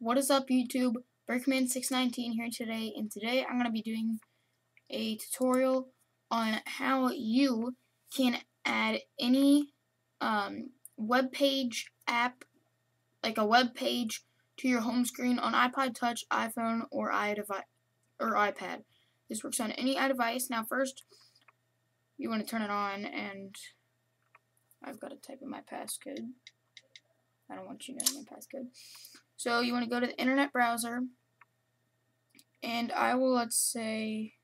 What is up YouTube? Brickman619 here today and today I'm going to be doing a tutorial on how you can add any um, web page app, like a web page to your home screen on iPod Touch, iPhone, or or iPad. This works on any iDevice. Now first, you want to turn it on and I've got to type in my passcode. I don't want you knowing my passcode. So you want to go to the internet browser, and I will, let's say,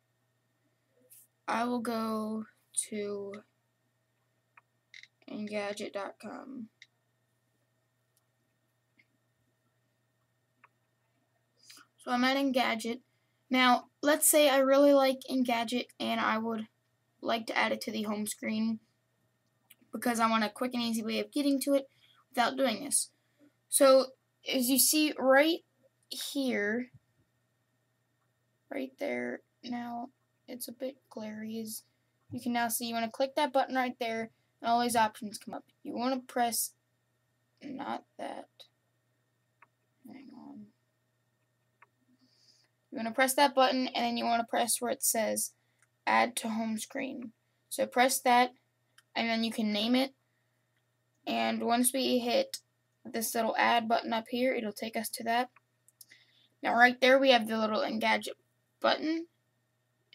I will go to Engadget.com. So I'm at Engadget. Now, let's say I really like Engadget and I would like to add it to the home screen because I want a quick and easy way of getting to it without doing this. So as you see right here, right there, now it's a bit glary, you can now see you want to click that button right there and all these options come up. You want to press, not that, hang on. You want to press that button and then you want to press where it says add to home screen. So press that and then you can name it and once we hit this little add button up here, it'll take us to that. Now right there we have the little Engadget button.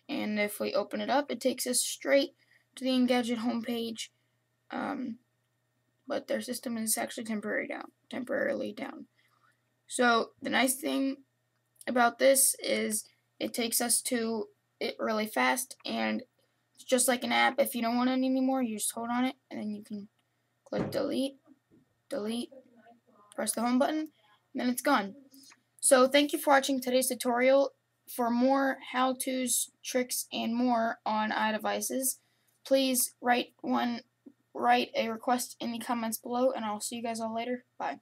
And if we open it up, it takes us straight to the Engadget homepage. Um, but their system is actually temporary down, temporarily down. So the nice thing about this is it takes us to it really fast and it's just like an app. If you don't want it anymore, you just hold on it and then you can click delete, delete, press the home button, and then it's gone. So thank you for watching today's tutorial. For more how-tos, tricks, and more on iDevices, please write one, write a request in the comments below, and I'll see you guys all later. Bye.